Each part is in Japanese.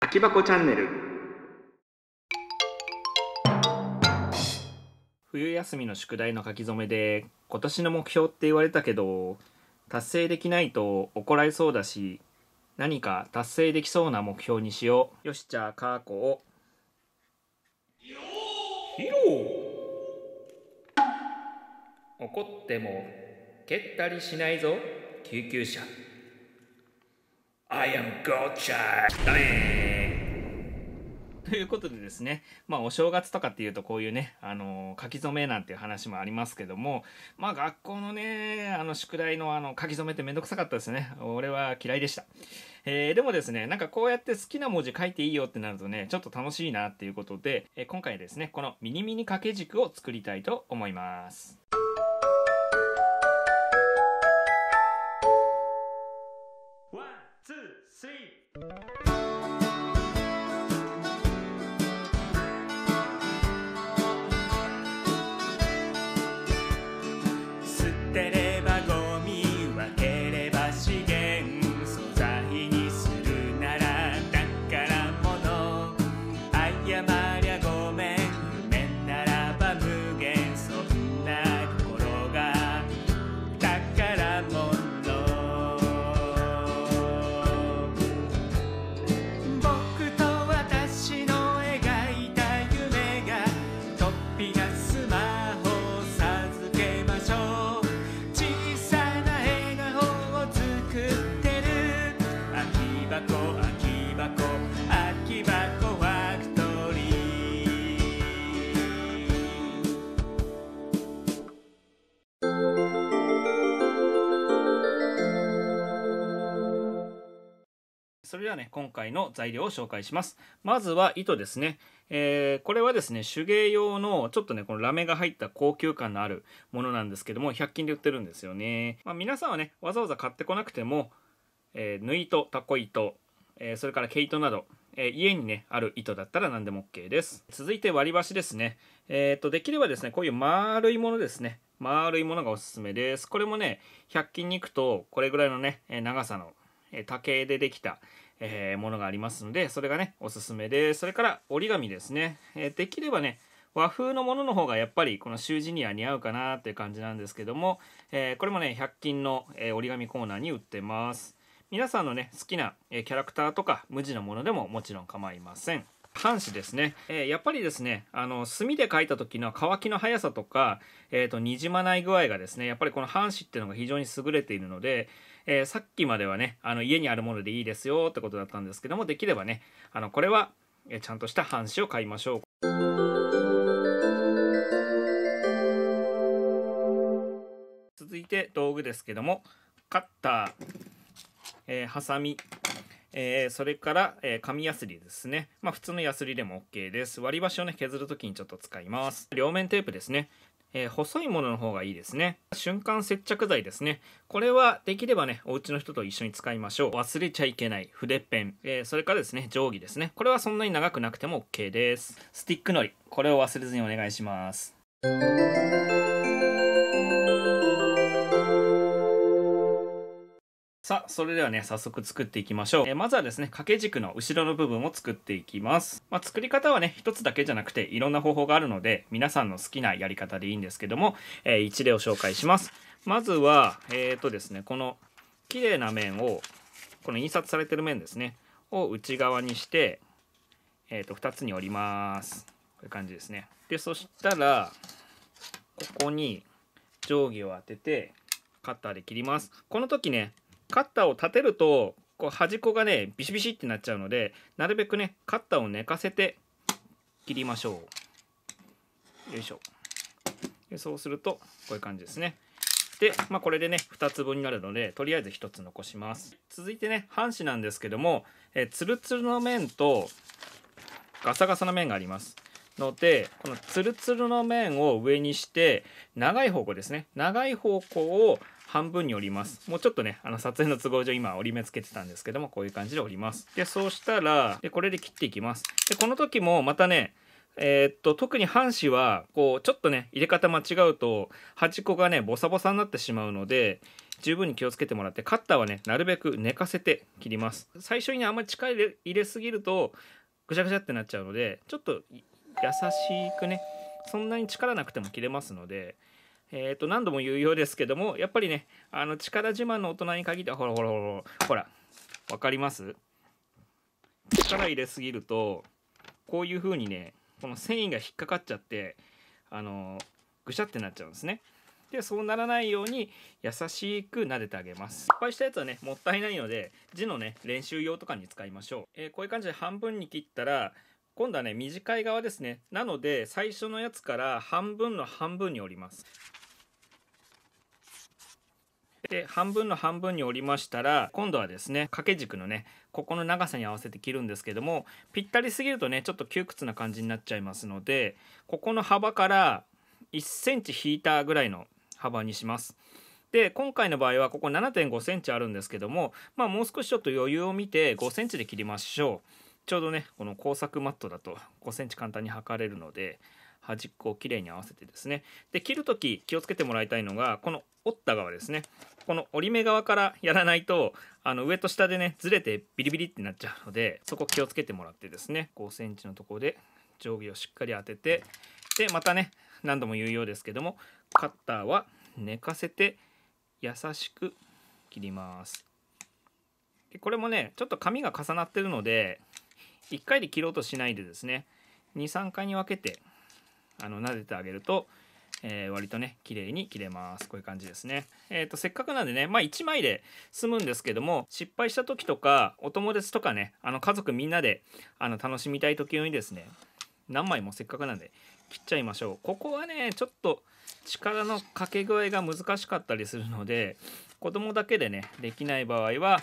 空き箱チャンネル。冬休みの宿題の書き初めで今年の目標って言われたけど達成できないと怒られそうだし何か達成できそうな目標にしよう。よしじゃあカーコをヒロ怒っても蹴ったりしないぞ救急車 I am Gotcha ということでですね、まあ、お正月とかっていうとこういうね、あの書き初めなんていう話もありますけども、まあ、学校のね、あの宿題のあの書き初めってめんどくさかったですね。俺は嫌いでした。えー、でもですね、なんかこうやって好きな文字書いていいよってなるとね、ちょっと楽しいなっていうことで、えー、今回ですね、このミニミニ掛け軸を作りたいと思います。それではね、今回の材料を紹介します。まずは糸ですね。えー、これはですね、手芸用のちょっとね、このラメが入った高級感のあるものなんですけども、100均で売ってるんですよね。まあ、皆さんはね、わざわざ買ってこなくても、えー、縫い糸、タコ糸、えー、それから毛糸など、え家にね、ある糸だったら何でも OK です。続いて割り箸ですね。えっと、できればですね、こういう丸いものですね。丸いものがおすすめです。これもね、100均に行くと、これぐらいのね、長さのえ竹でできた、えー、ものがありますのでそれがねおすすめですそれから折り紙ですね、えー、できればね和風のものの方がやっぱりこの習字には似合うかなっていう感じなんですけども、えー、これもね100均の、え折り紙コーナーに売ってます。皆さんのね好きな、えキャラクターとか無地のものでももちろん構いません。半紙ですね、えー、やっぱりですねあの墨で書いた時の乾きの速さとか、えーと、にじまない具合がですねやっぱりこの半紙っていうのが非常に優れているので、えー、さっきまではねあの家にあるものでいいですよってことだったんですけどもできればねあのこれは、えちゃんとした半紙を買いましょう。続いて道具ですけどもカッター、えー、ハサミえー、それから、えー、紙やすりですね。まあ普通のやすりでも OK です。割り箸をね、削るときにちょっと使います。両面テープですね。えー、細いものの方がいいですね。瞬間接着剤ですね。これはできればね、お家の人と一緒に使いましょう。忘れちゃいけない筆ペン、えー、それからですね、定規ですね。これはそんなに長くなくても OK です。スティックのり、これを忘れずにお願いします。さあ、それではね、早速作っていきましょう。えー、まずはですね、掛け軸の後ろの部分を作っていきます。まあ、作り方はね、一つだけじゃなくて、いろんな方法があるので、皆さんの好きなやり方でいいんですけども、えー、一例を紹介します。まずは、えっ、ー、とですね、この綺麗な面を、この印刷されてる面ですね、を内側にして、えっ、と、2つに折ります。こういう感じですね。で、そしたら、ここに定規を当てて、カッターで切ります。この時ね、カッターを立てるとこう端っこがねビシビシってなっちゃうのでなるべくねカッターを寝かせて切りましょう。よいしょ。でそうするとこういう感じですね。で、まあ、これでね2つ分になるのでとりあえず1つ残します。続いてね半紙なんですけどもえツルツルの面とガサガサの面があります。のでこのツルツルの面を上にして長い方向ですね。長い方向を半分に折ります。もうちょっとねあの撮影の都合上今折り目つけてたんですけどもこういう感じで折ります。でそうしたらでこれで切っていきます。でこの時もまたねえー、っと特に半紙はこうちょっとね入れ方間違うと端っこがねボサボサになってしまうので、十分に気をつけてもらってカッターはねなるべく寝かせて切ります。最初にねあんまり力入れ入れすぎるとぐちゃぐちゃってなっちゃうのでちょっと優しくねそんなに力なくても切れますのでえー、と何度も言うようですけどもやっぱりねあの力自慢の大人に限ってほらほらほらほら分かります？力入れすぎるとこういう風にねこの繊維が引っかかっちゃってあのぐしゃってなっちゃうんですね。でそうならないように優しく撫でてあげます。失敗したやつはねもったいないので字のね練習用とかに使いましょう、えー、こういう感じで半分に切ったら今度はね短い側ですね。なので最初のやつから半分の半分に折ります。で半分の半分に折りましたら今度はですね掛け軸のねここの長さに合わせて切るんですけどもぴったりすぎるとねちょっと窮屈な感じになっちゃいますのでここの幅から1センチ引いたぐらいの幅にします。で今回の場合はここ7.5センチあるんですけどもまあもう少しちょっと余裕を見て5センチで切りましょうちょうどねこの工作マットだと5センチ簡単に測れるので端っこをきれいに合わせてですねで切る時気をつけてもらいたいのがこの折った側ですね。この折り目側からやらないとあの上と下でねずれてビリビリってなっちゃうのでそこ気をつけてもらってですね5センチのところで定規をしっかり当ててでまたね何度も言うようですけどもカッターは寝かせて優しく切ります。でこれもねちょっと紙が重なってるので1回で切ろうとしないでですね23回に分けてあの撫でてあげると、えー、割とね綺麗に切れます。こういう感じですね。えっ、ー、とせっかくなんでねまあ1枚で済むんですけども失敗した時とかお友達とかねあの家族みんなであの楽しみたい時用にですね何枚もせっかくなんで切っちゃいましょう。ここはねちょっと力のかけ具合が難しかったりするので子供だけでねできない場合は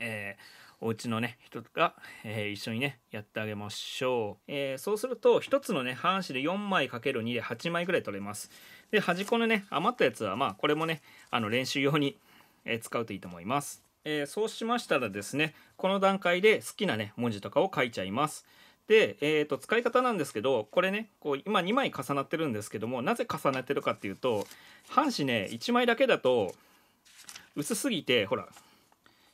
えーお家のね人が、えー、一緒にねやってあげましょう、えー、そうすると1つのね半紙で4枚 ×2 で8枚ぐらい取れます。で端っこのね余ったやつはまあこれもねあの練習用に、え使うといいと思います。えー、そうしましたらですねこの段階で好きなね文字とかを書いちゃいます。で、えーと、使い方なんですけどこれねこう今2枚重なってるんですけどもなぜ重ねてるかっていうと半紙ね1枚だけだと薄すぎてほら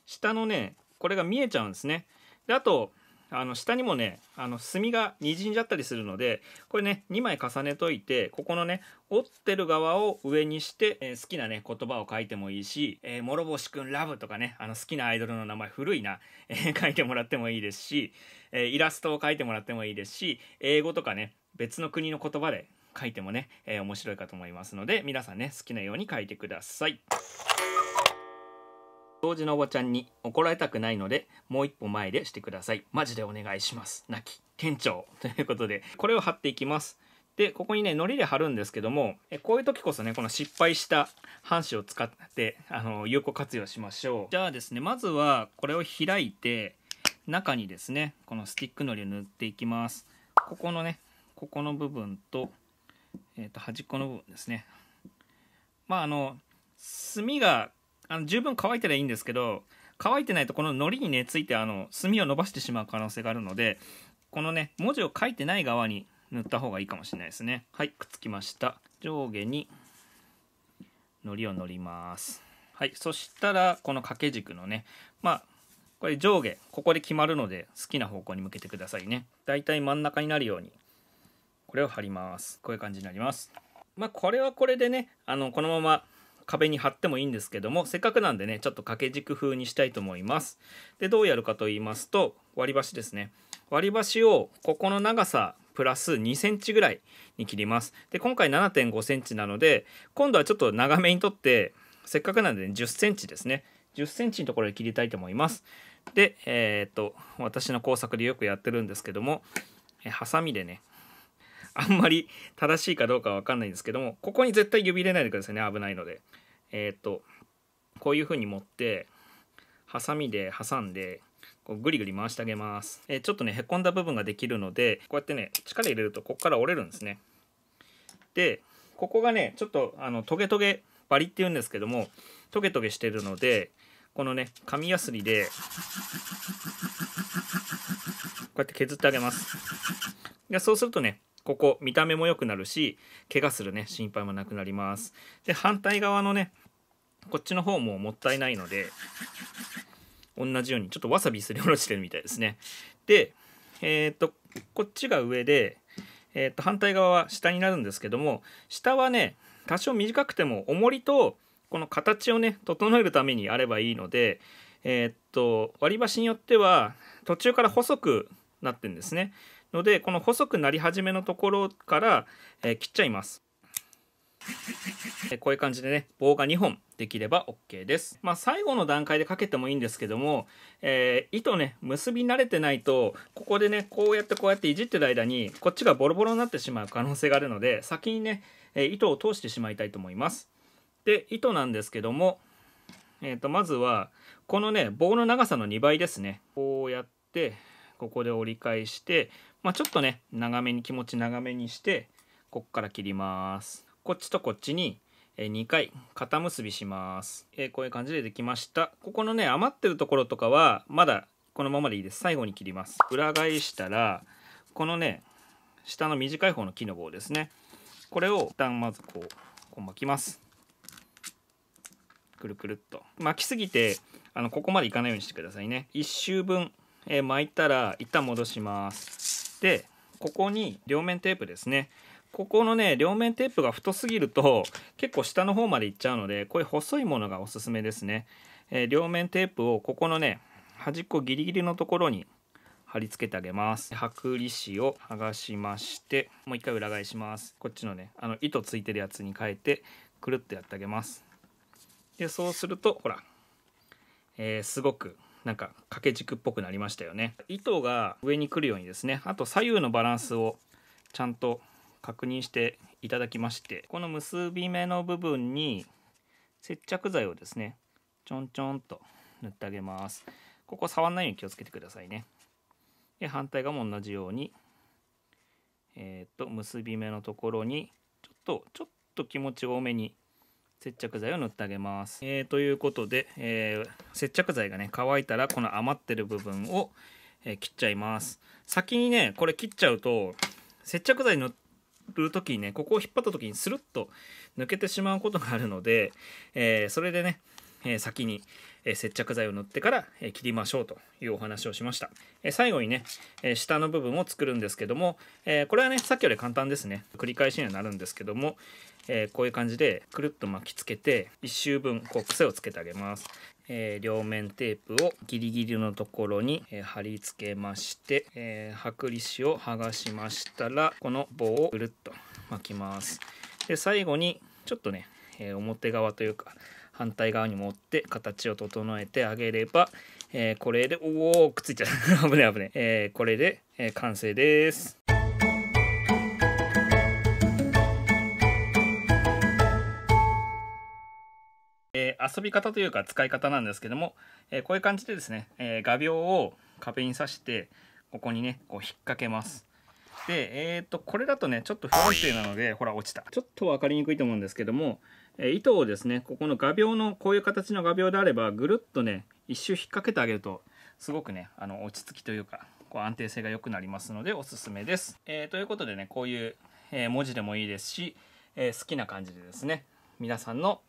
下のねこれが見えちゃうんですねであとあの下にもねあの墨がにじんじゃったりするのでこれね2枚重ねといてここのね折ってる側を上にして、えー、好きなね言葉を書いてもいいし「えー、諸星くんラブ」とかねあの好きなアイドルの名前古いな、えー、書いてもらってもいいですし、えイラストを書いてもらってもいいですし英語とかね別の国の言葉で書いてもね、え面白いかと思いますので皆さんね好きなように書いてください。掃除のおばちゃんに怒られたくないのでもう一歩前でしてください。マジでお願いします。泣き。店長。ということでこれを貼っていきます。でここにね糊で貼るんですけどもえこういう時こそねこの失敗した半紙を使ってあの有効活用しましょう。じゃあですねまずはこれを開いて中にですねこのスティックのりを塗っていきます。ここのねここの部分と,、えー、と端っこの部分ですね。まああの墨があの十分乾いたらいいんですけど乾いてないとこの糊にねついてあの墨を伸ばしてしまう可能性があるのでこのね文字を書いてない側に塗った方がいいかもしれないですね。はいくっつきました。上下に糊を塗ります。はいそしたらこの掛け軸のねまあこれ上下ここで決まるので好きな方向に向けてくださいね。だいたい真ん中になるようにこれを貼ります。こういう感じになります。まあこれはこれでねあのこのまま壁に貼ってもいいんですけどもせっかくなんでねちょっと掛け軸風にしたいと思います。でどうやるかと言いますと割り箸ですね。割り箸をここの長さプラス2センチぐらいに切ります。で今回7.5センチなので今度はちょっと長めにとってせっかくなんで、ね、10センチですね。10センチのところで切りたいと思います。でえー、っと私の工作でよくやってるんですけどもハサミでね あんまり正しいかどうかは分かんないんですけどもここに絶対指入れないでくださいね危ないので。えっ、とこういう風に持ってハサミで挟んでこうグリグリ回してあげます、えー、ちょっとねへこんだ部分ができるのでこうやってね力入れるとここから折れるんですね。でここがねちょっとあのトゲトゲバリって言うんですけどもトゲトゲしてるのでこのね紙やすりでこうやって削ってあげます。でそうするとねここ見た目も良くなるし怪我するね心配もなくなります。で反対側のねこっちの方ももったいないので同じようにちょっとわさびすりおろしてるみたいですね。でえっ、とこっちが上で、えー、と反対側は下になるんですけども下はね多少短くても重りとこの形をね整えるためにあればいいのでえっ、と割り箸によっては途中から細くなってんですね。のでこの細くなり始めのところから、えー、切っちゃいますこういう感じでね棒が2本できれば OK です。まあ最後の段階でかけてもいいんですけども、えー、糸ね結び慣れてないとここでねこうやってこうやっていじってる間にこっちがボロボロになってしまう可能性があるので先にね、え糸を通してしまいたいと思います。で糸なんですけども、えー、とまずはこのね棒の長さの2倍ですねこうやってここで折り返して、まあ、ちょっとね長めに気持ち長めにしてこっから切ります。こっちとこっちに2回肩結びします、え、こういう感じでできました。ここのね余ってるところとかはまだこのままでいいです。最後に切ります。裏返したらこのね下の短い方の木の棒ですね。これを一旦まずこうこう巻きます。くるくるっと。巻きすぎてあのここまでいかないようにしてくださいね。1周分、えー、巻いたら一旦戻します。でここに両面テープですね。ここのね両面テープが太すぎると結構下の方までいっちゃうのでこういう細いものがおすすめですね、えー、両面テープをここのね端っこギリギリのところに貼り付けてあげます。剥離紙を剥がしましてもう一回裏返します。こっちのねあの糸ついてるやつに変えてくるっとやってあげます。でそうするとほら、えー、すごくなんか掛け軸っぽくなりましたよね。糸が上に来るようにですねあと左右のバランスをちゃんと確認していただきましてこの結び目の部分に接着剤をですねちょんちょんと塗ってあげます。ここ触んないように気をつけてくださいね。で反対側も同じようにえっ、と結び目のところにちょっとちょっと気持ち多めに接着剤を塗ってあげます。えー、ということで、えー、接着剤がね乾いたらこの余ってる部分を、えー、切っちゃいます。先にねこれ切っちゃうと接着剤塗る時にねここを引っ張った時にスルッと抜けてしまうことがあるので、え、それでね、えー、先に、接着剤を塗ってから、切りましょうというお話をしました、最後にね、下の部分を作るんですけども、これはねさっきより簡単ですね。繰り返しにはなるんですけども、こういう感じでくるっと巻きつけて1周分こう癖をつけてあげます、両面テープをギリギリのところに、貼り付けまして、剥離紙を剥がしましたらこの棒をぐるっと巻きます。で最後にちょっとね、表側というか反対側に持って形を整えてあげれば、えこれでおおくっついちゃう。危ね危ね、え。これで、え完成です。えー、遊び方というか使い方なんですけども、えー、こういう感じでですね、えー、画鋲を壁に刺してここにねこう引っ掛けます。でえっ、とこれだとねちょっと不安定なのでほら落ちた。ちょっと分かりにくいと思うんですけども、え糸をですねここの画鋲のこういう形の画鋲であればぐるっとね一周引っ掛けてあげるとすごくねあの落ち着きというかこう安定性が良くなりますのでおすすめです、えということでねこういう、え文字でもいいですし、え好きな感じでですね皆さんの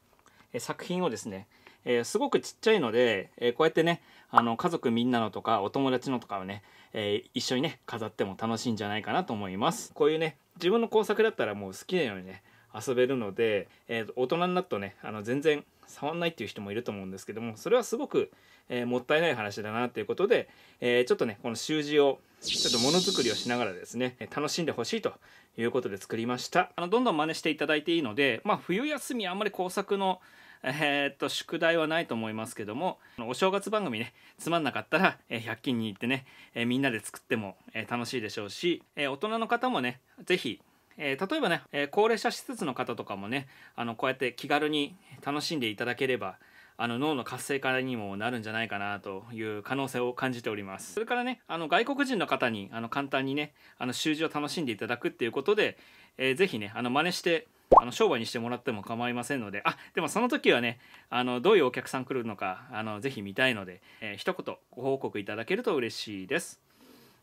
作品をですね、えー、すごくちっちゃいので、えー、こうやってねあの家族みんなのとかお友達のとかをね、えー、一緒にね飾っても楽しいんじゃないかなと思います。こういうね自分の工作だったらもう好きなようにね遊べるので、えー、大人になるとねあの全然触んないっていう人もいると思うんですけどもそれはすごく、えー、もったいない話だなということで、えー、ちょっとねこの習字をちょっとものづくりをしながらですね楽しんでほしいということで作りました。あのどんどん真似していただいていいのでまあ冬休みあんまり工作のえー、っと宿題はないと思いますけどもお正月番組ねつまんなかったら、え100均に行ってね、えみんなで作っても、え楽しいでしょうし、え大人の方もね是非えー、例えばね、えー、高齢者施設の方とかもねあのこうやって気軽に楽しんでいただければあの脳の活性化にもなるんじゃないかなという可能性を感じております。それからねあの外国人の方にあの簡単にねあの習字を楽しんでいただくっていうことで、えー、ぜひねあの真似してあの商売にしてもらっても構いませんので。あでもその時はねあのどういうお客さん来るのかあのぜひ見たいので、えー、一言ご報告いただけると嬉しいです。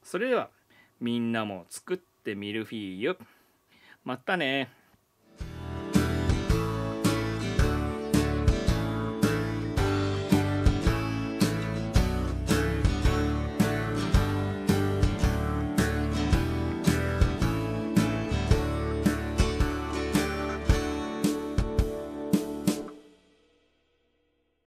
それではみんなも作ってみるフィーユ。またね。